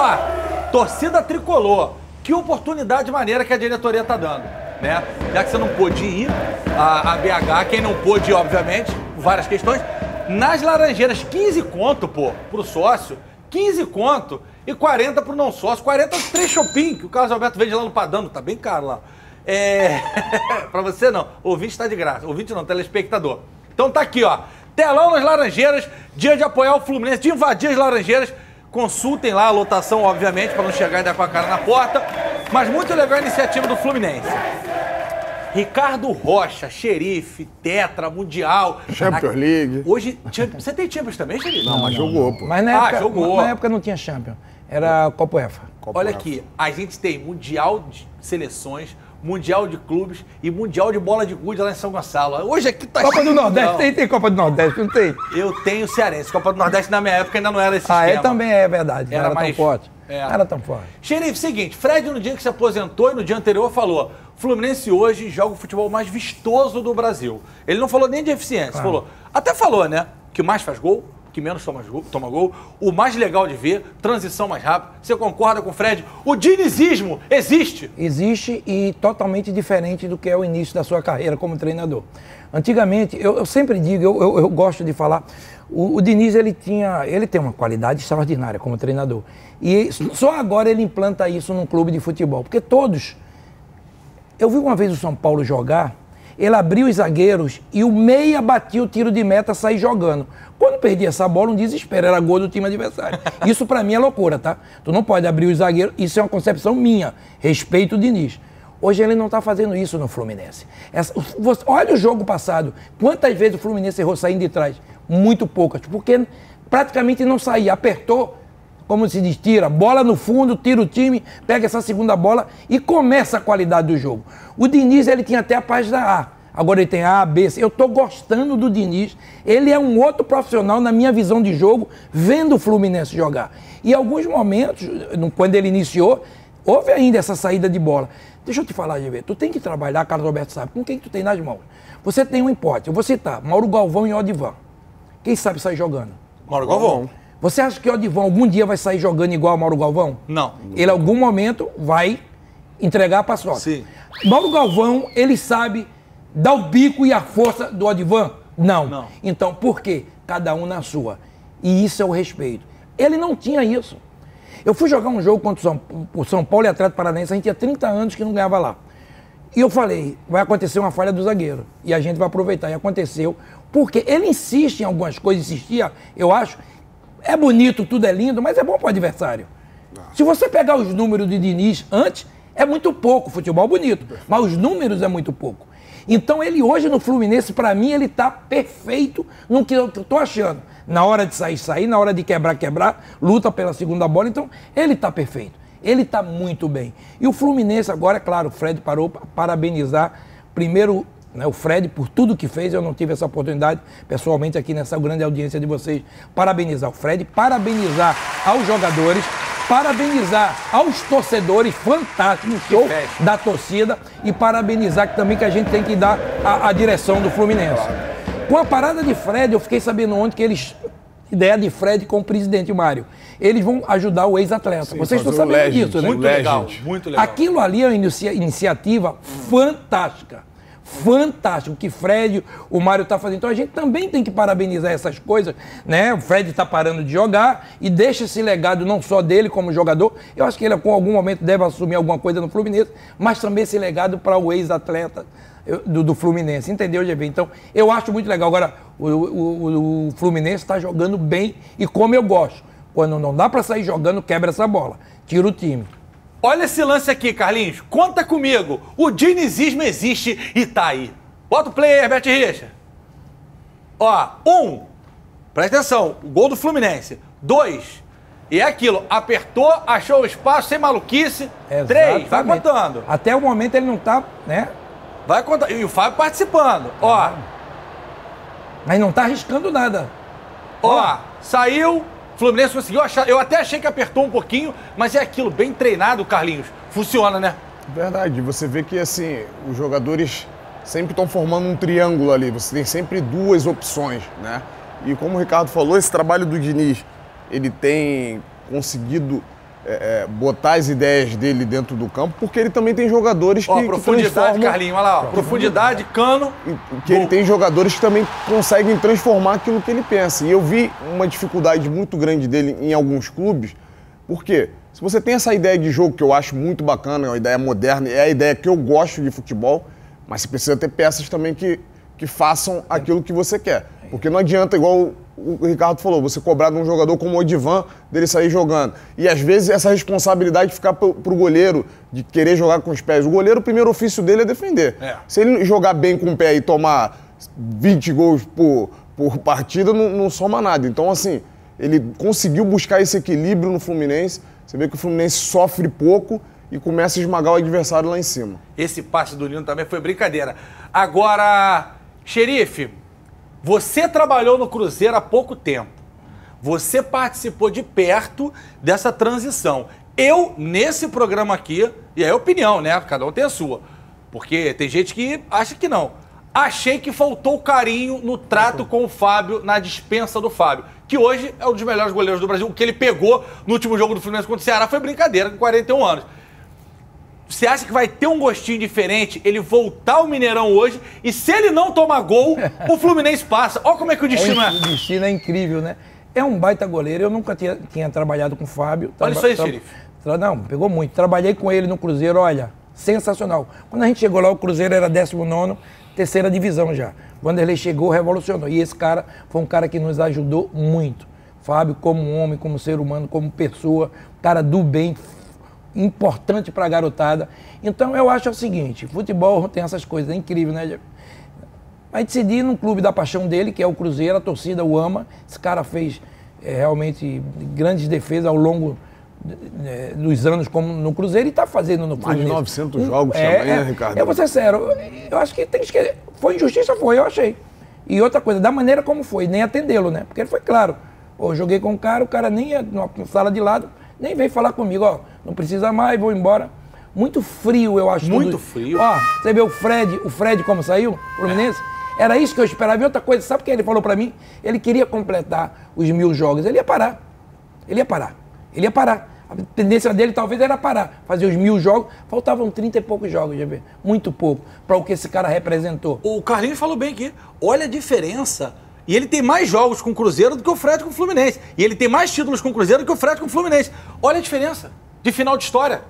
Ó, torcida tricolor, que oportunidade maneira que a diretoria tá dando, né? Já que você não pôde ir a, a BH, quem não pôde, obviamente, por várias questões, nas Laranjeiras, 15 conto, pô, pro sócio, 15 conto e 40 pro não sócio, 40 os três shopping que o Carlos Alberto vende lá no Padano, tá bem caro lá. É. pra você não, ouvinte tá de graça, ouvinte não, telespectador. Então tá aqui, ó. Telão nas Laranjeiras, dia de apoiar o Fluminense, de invadir as Laranjeiras. Consultem lá a lotação, obviamente, para não chegar ainda com a cara na porta. Mas muito legal a iniciativa do Fluminense. Ricardo Rocha, xerife, tetra, mundial. Champions League. Hoje, Champions- você tem Champions também, xerife? Não, mas jogou, pô. Mas na Ah, época, jogou. na época não tinha Champion. Era Copa UEFA. Olha aqui, a gente tem Mundial de Seleções, Mundial de Clubes e Mundial de Bola de Gude lá em São Gonçalo. Hoje aqui tá Copa do Nordeste, não. tem, tem Copa do Nordeste, não tem? Eu tenho Cearense. Copa do Nordeste na minha época ainda não era esse Ah, ele também é verdade. Não Era era, mais- tão forte. é. Não era tão forte. Xerife, seguinte, Fred no dia que se aposentou e no dia anterior falou, Fluminense hoje joga o futebol mais vistoso do Brasil. Ele não falou nem de eficiência, falou, até falou, né, que mais faz gol, que menos toma toma gol, o mais legal de ver, transição mais rápida. Você concorda com o Fred? O dinizismo existe. Existe e totalmente diferente do que é o início da sua carreira como treinador. Antigamente, eu, eu sempre digo, eu, eu- eu gosto de falar, o, o Diniz ele tinha, ele tem uma qualidade extraordinária como treinador. E só agora ele implanta isso num clube de futebol, porque todos eu vi uma vez o São Paulo jogar, ele abriu os zagueiros e o meia batia o tiro de meta sair jogando. Quando perdia essa bola, um desespero, era gol do time adversário. Isso pra mim é loucura, tá? Tu não pode abrir os zagueiros, isso é uma concepção minha. Respeito o Diniz. Hoje ele não tá fazendo isso no Fluminense. Essa- você- olha o jogo passado. Quantas vezes o Fluminense errou saindo de trás? Muito poucas, porque praticamente não saía. Apertou, como se diz, tira, bola no fundo, tira o time, pega essa segunda bola e começa a qualidade do jogo. O Diniz, ele tinha até a página A. Agora ele tem A, B, C. Eu estou gostando do Diniz. Ele é um outro profissional na minha visão de jogo, vendo o Fluminense jogar. E em alguns momentos, quando ele iniciou, houve ainda essa saída de bola. Deixa eu te falar, GV, tu tem que trabalhar, Carlos Alberto sabe, com quem que tu tem nas mãos. Você tem um hipótese, eu vou citar, Mauro Galvão e Odivan. Quem sabe sair jogando? Mauro Galvão. Você acha que o Odivan algum dia vai sair jogando igual ao Mauro Galvão? Não. Ele, em algum momento, vai entregar a paçoca. Sim. Mauro Galvão, ele sabe dar o bico e a força do Odivan? Não. Não. Então, por quê? Cada um na sua. E isso é o respeito. Ele não tinha isso. Eu fui jogar um jogo contra o São, o São Paulo e Atlético Paranaense, a gente tinha 30 anos que não ganhava lá. E eu falei, vai acontecer uma falha do zagueiro. E a gente vai aproveitar. E aconteceu. Porque ele insiste em algumas coisas, insistia, eu acho. É bonito, tudo é lindo, mas é bom para o adversário. Se você pegar os números de Diniz antes, é muito pouco. Futebol bonito, mas os números é muito pouco. Então ele hoje no Fluminense, para mim, ele tá perfeito no que eu tô achando. Na hora de sair, sair, na hora de quebrar, quebrar, luta pela segunda bola. Então, ele tá perfeito. Ele tá muito bem. E o Fluminense agora, é claro, o Fred parou para parabenizar primeiro né, o Fred por tudo que fez. Eu não tive essa oportunidade pessoalmente aqui nessa grande audiência de vocês. Parabenizar o Fred, parabenizar aos jogadores, parabenizar aos torcedores, fantástico, show da torcida e parabenizar que também que a gente tem que dar a, a direção do Fluminense. Com a parada de Fred, eu fiquei sabendo ontem que eles ideia de Fred com o presidente Mário. Eles vão ajudar o ex-atleta. Vocês estão sabendo Legend. disso, né? Muito legal, muito legal. Aquilo ali é uma inicia- iniciativa fantástica. Fantástico que Fred, o Mário está fazendo. Então a gente também tem que parabenizar essas coisas, né? O Fred está parando de jogar e deixa esse legado não só dele como jogador. Eu acho que ele, com algum momento, deve assumir alguma coisa no Fluminense, mas também esse legado para o ex-atleta do, do Fluminense. Entendeu, GB? Então, eu acho muito legal. Agora, o, o- o Fluminense está jogando bem e como eu gosto. Quando não dá para sair jogando, quebra essa bola. Tira o time. Olha esse lance aqui, Carlinhos. Conta comigo. O dinizismo existe e tá aí. Bota o play aí, Herbert Richa. Ó, um. Presta atenção. O gol do Fluminense. Dois. E é aquilo. Apertou, achou o espaço, sem maluquice. Três. Vai Exatamente. contando. Até o momento ele não tá, né? Vai contando. E o Fábio participando. Ó, Mas não tá arriscando nada. ó. Saiu. Fluminense conseguiu achar. Eu até achei que apertou um pouquinho, mas é aquilo. Bem treinado, Carlinhos. Funciona, né? Verdade, você vê que assim, os jogadores sempre estão formando um triângulo ali, você tem sempre duas opções, né? E como o Ricardo falou, esse trabalho do Diniz, ele tem conseguido é, é, botar as ideias dele dentro do campo, porque ele também tem jogadores que. Ó, profundidade, que Carlinhos, olha lá, ó, profundidade, cano. Que ele tem jogadores que também conseguem transformar aquilo que ele pensa. E eu vi uma dificuldade muito grande dele em alguns clubes, porque se você tem essa ideia de jogo que eu acho muito bacana, é uma ideia moderna, é a ideia que eu gosto de futebol, mas você precisa ter peças também que, que façam aquilo que você quer. Porque não adianta, igual o Ricardo falou, você cobrar de um jogador como o Odivan, dele sair jogando. E às vezes essa responsabilidade ficar pro, pro goleiro, de querer jogar com os pés. O goleiro, o primeiro ofício dele é defender. É. Se ele jogar bem com o pé e tomar 20 gols por, por partida, não, não soma nada. Então, assim, ele conseguiu buscar esse equilíbrio no Fluminense. Você vê que o Fluminense sofre pouco e começa a esmagar o adversário lá em cima. Esse passe do Nino também foi brincadeira. Agora, xerife, você trabalhou no Cruzeiro há pouco tempo. Você participou de perto dessa transição. Eu, nesse programa aqui, e é opinião, né? Cada um tem a sua. Porque tem gente que acha que não. Achei que faltou carinho no trato com o Fábio, na dispensa do Fábio, que hoje é um dos melhores goleiros do Brasil. O que ele pegou no último jogo do Fluminense contra o Ceará foi brincadeira, com 41 anos. Você acha que vai ter um gostinho diferente ele voltar ao Mineirão hoje e se ele não tomar gol, o Fluminense passa? Olha como é que o destino é. é. O destino é incrível, né? É um baita goleiro. Eu nunca tinha, tinha trabalhado com o Fábio. Olha isso aí, xerife. Não, pegou muito. Trabalhei com ele no Cruzeiro, olha, sensacional. Quando a gente chegou lá, o Cruzeiro era 19, terceira divisão já. Quando ele chegou, revolucionou. E esse cara foi um cara que nos ajudou muito. Fábio, como homem, como ser humano, como pessoa, cara do bem, importante para a garotada. Então eu acho o seguinte, futebol tem essas coisas, é incrível, né? Vai decidir num clube da paixão dele, que é o Cruzeiro, a torcida o ama. Esse cara fez é, realmente grandes defesas ao longo é, dos anos como no Cruzeiro e está fazendo no Mais de 900 jogos é, também, né, Ricardo? Eu vou ser sério, eu acho que tem que Foi injustiça? Foi, eu achei. E outra coisa, da maneira como foi, nem atendê-lo, né? Porque ele foi claro. Pô, joguei com o cara, o cara nem ia na sala de lado, nem veio falar comigo, ó, não precisa mais, vou embora. Muito frio, eu acho. Muito tudo. frio. Ó, você vê o Fred, o Fred como saiu, Fluminense? É. Era isso que eu esperava. E outra coisa, sabe o que ele falou para mim? Ele queria completar os mil jogos. Ele ia parar. Ele ia parar. Ele ia parar. A tendência dele talvez era parar, fazer os mil jogos. Faltavam 30 e poucos jogos, vê. Muito pouco, para o que esse cara representou. O Carlinhos falou bem aqui. Olha a diferença e ele tem mais jogos com o Cruzeiro do que o Fred com o Fluminense. E ele tem mais títulos com o Cruzeiro do que o Fred com o Fluminense. Olha a diferença de final de história.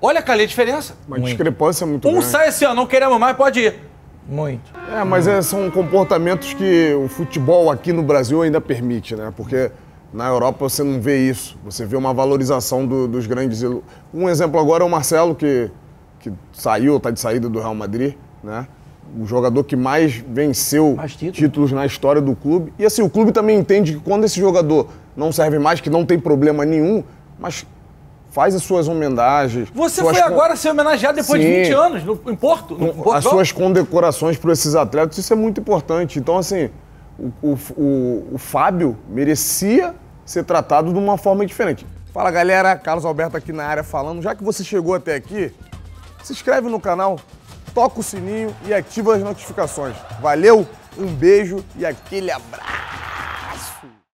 Olha, Calê, a diferença. Uma muito. discrepância muito um grande. Um sai assim, ó, não queremos mais, pode ir. Muito. É, mas é, são comportamentos que o futebol aqui no Brasil ainda permite, né? Porque na Europa você não vê isso. Você vê uma valorização do, dos grandes. Um exemplo agora é o Marcelo, que, que saiu, está de saída do Real Madrid, né? O jogador que mais venceu mais título. títulos na história do clube. E assim, o clube também entende que quando esse jogador não serve mais, que não tem problema nenhum, mas faz as suas homendagens. Você foi con... agora ser homenageado depois Sim. de 20 anos no, em Porto, no Portugal? As suas condecorações para esses atletas, isso é muito importante. Então, assim, o, o, o, o Fábio merecia ser tratado de uma forma diferente. Fala galera, Carlos Alberto aqui na área falando. Já que você chegou até aqui, se inscreve no canal, toca o sininho e ativa as notificações. Valeu, um beijo e aquele abraço.